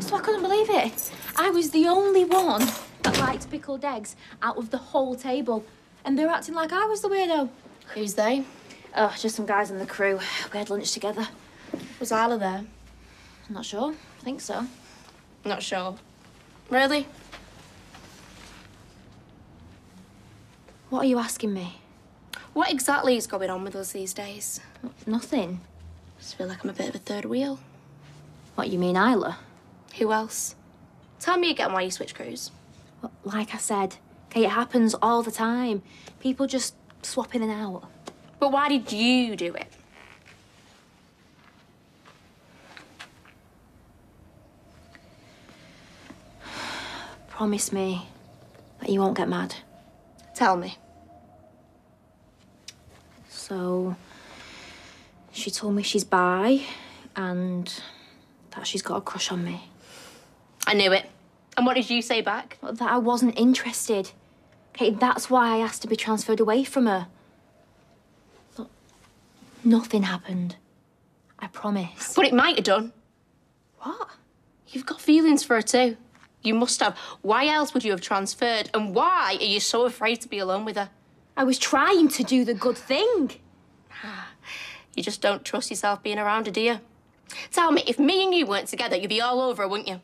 So I couldn't believe it. I was the only one that liked pickled eggs out of the whole table. And they're acting like I was the weirdo. Who's they? Oh, just some guys in the crew. We had lunch together. Was Isla there? I'm not sure. I think so. Not sure. Really? What are you asking me? What exactly is going on with us these days? Nothing. I Just feel like I'm a bit of a third wheel. What, you mean Isla? Who else? Tell me again why you switch crews. Well, like I said, okay, it happens all the time. People just swap in and out. But why did you do it? Promise me that you won't get mad. Tell me. So, she told me she's bi and that she's got a crush on me. I knew it. And what did you say back? That I wasn't interested. Okay, that's why I asked to be transferred away from her. Nothing happened. I promise. But it might have done. What? You've got feelings for her too. You must have. Why else would you have transferred? And why are you so afraid to be alone with her? I was trying to do the good thing. You just don't trust yourself being around her, do you? Tell me, if me and you weren't together, you'd be all over her, wouldn't you?